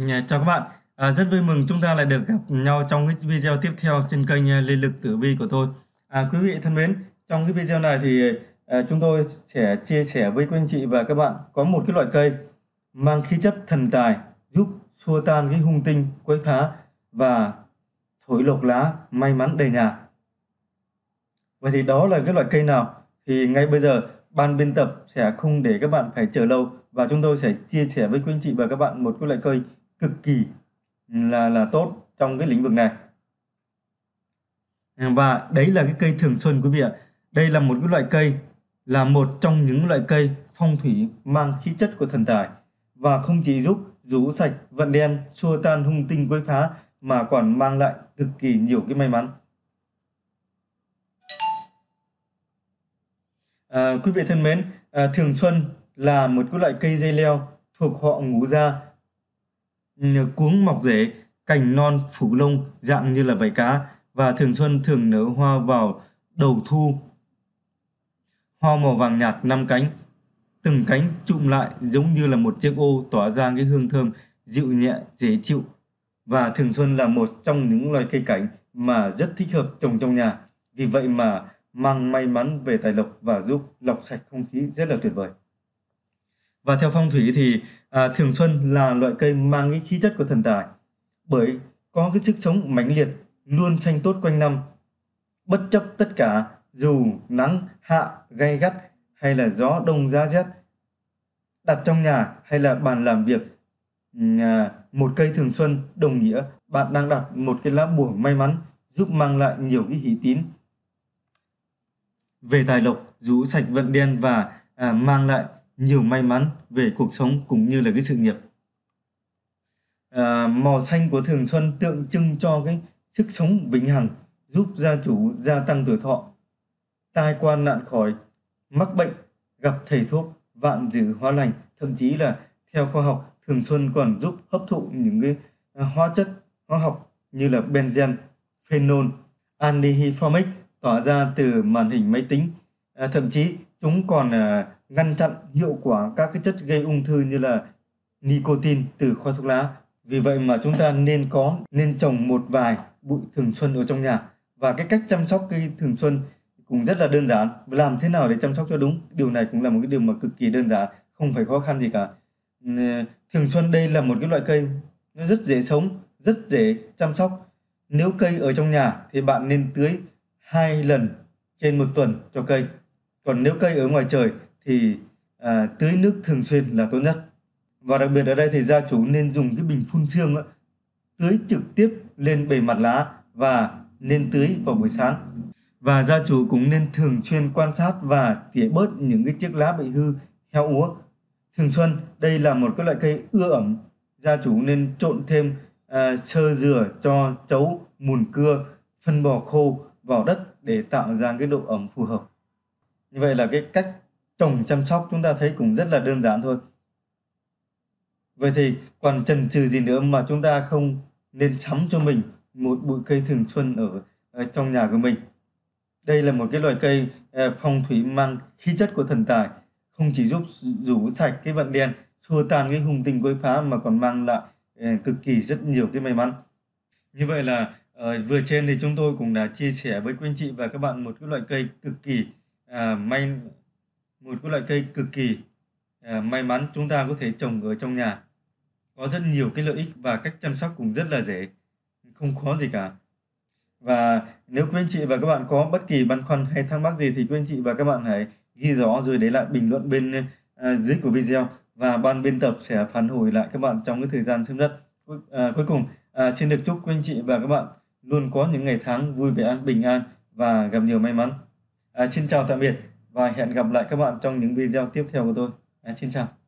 Yeah, Chào các bạn, à, rất vui mừng chúng ta lại được gặp nhau trong cái video tiếp theo trên kênh à, Linh Lực Tử Vi của tôi. À, quý vị thân mến, trong cái video này thì à, chúng tôi sẽ chia sẻ với quý anh chị và các bạn có một cái loại cây mang khí chất thần tài giúp xua tan cái hung tinh quấy phá và thổi lộc lá may mắn đầy nhà. Vậy thì đó là cái loại cây nào? Thì ngay bây giờ ban biên tập sẽ không để các bạn phải chờ lâu và chúng tôi sẽ chia sẻ với quý anh chị và các bạn một cái loại cây cực kỳ là là tốt trong cái lĩnh vực này. Và đấy là cái cây thường xuân quý vị ạ. Đây là một cái loại cây là một trong những loại cây phong thủy mang khí chất của thần tài và không chỉ giúp rũ sạch vận đen, xua tan hung tinh quấy phá mà còn mang lại cực kỳ nhiều cái may mắn. À, quý vị thân mến, à, thường xuân là một cái loại cây dây leo thuộc họ ngũ gia. Cuống mọc rễ, cành non phủ lông dạng như là vảy cá và thường xuân thường nở hoa vào đầu thu. Hoa màu vàng nhạt năm cánh, từng cánh chụm lại giống như là một chiếc ô tỏa ra cái hương thơm dịu nhẹ, dễ chịu. Và thường xuân là một trong những loài cây cảnh mà rất thích hợp trồng trong nhà. Vì vậy mà mang may mắn về tài lộc và giúp lọc sạch không khí rất là tuyệt vời. Và theo phong thủy thì à, thường xuân là loại cây mang những khí chất của thần tài bởi có cái sức sống mãnh liệt, luôn xanh tốt quanh năm, bất chấp tất cả dù nắng hạ gay gắt hay là gió đông giá rét. Đặt trong nhà hay là bàn làm việc à, một cây thường xuân đồng nghĩa bạn đang đặt một cái lá bùa may mắn giúp mang lại nhiều cái hỷ tín về tài lộc, rũ sạch vận đen và à, mang lại nhiều may mắn về cuộc sống cũng như là cái sự nghiệp. À, màu xanh của thường xuân tượng trưng cho cái sức sống vĩnh hằng, giúp gia chủ gia tăng tuổi thọ, tai qua nạn khỏi, mắc bệnh, gặp thầy thuốc, vạn dữ hóa lành, thậm chí là theo khoa học thường xuân còn giúp hấp thụ những cái à, hóa chất hóa học như là benzen, phenol, andihyphormic tỏa ra từ màn hình máy tính. À, thậm chí chúng còn à, ngăn chặn hiệu quả các cái chất gây ung thư như là nicotine từ khói thuốc lá. Vì vậy mà chúng ta nên có nên trồng một vài bụi thường xuân ở trong nhà và cái cách chăm sóc cây thường xuân cũng rất là đơn giản. Làm thế nào để chăm sóc cho đúng? Điều này cũng là một cái điều mà cực kỳ đơn giản, không phải khó khăn gì cả. Ờ, thường xuân đây là một cái loại cây nó rất dễ sống, rất dễ chăm sóc. Nếu cây ở trong nhà thì bạn nên tưới hai lần trên một tuần cho cây. Còn nếu cây ở ngoài trời thì à, tưới nước thường xuyên là tốt nhất. Và đặc biệt ở đây thì gia chủ nên dùng cái bình phun sương tưới trực tiếp lên bề mặt lá và nên tưới vào buổi sáng. Và gia chủ cũng nên thường xuyên quan sát và tỉa bớt những cái chiếc lá bị hư, heo úa. Thường xuân, đây là một cái loại cây ưa ẩm. Gia chủ nên trộn thêm à, sơ dừa cho chấu, mùn cưa, phân bò khô vào đất để tạo ra cái độ ẩm phù hợp. Như vậy là cái cách trồng chăm sóc chúng ta thấy cũng rất là đơn giản thôi. Vậy thì còn chần chừ gì nữa mà chúng ta không nên sắm cho mình một bụi cây thường xuân ở, ở trong nhà của mình. Đây là một cái loài cây ờ, phong thủy mang khí chất của thần tài, không chỉ giúp rủ sạch cái vận đen, xua tan cái hung tinh quấy phá mà còn mang lại ờ, cực kỳ rất nhiều cái may mắn. Như vậy là vừa trên thì chúng tôi cũng đã chia sẻ với quý anh chị và các bạn một cái loại cây cực kỳ à, may một cái loại cây cực kỳ à, may mắn chúng ta có thể trồng ở trong nhà. Có rất nhiều cái lợi ích và cách chăm sóc cũng rất là dễ không khó gì cả. Và nếu quý anh chị và các bạn có bất kỳ băn khoăn hay thắc mắc gì thì quý anh chị và các bạn hãy ghi rõ rồi để lại bình luận bên à, dưới của video. Và ban biên tập sẽ phản hồi lại các bạn trong cái thời gian sớm nhất. À, cuối cùng à, xin được chúc quý anh chị và các bạn luôn có những ngày tháng vui vẻ, bình an và gặp nhiều may mắn. À, xin chào tạm biệt và hẹn gặp lại các bạn trong những video tiếp theo của tôi. À, xin chào.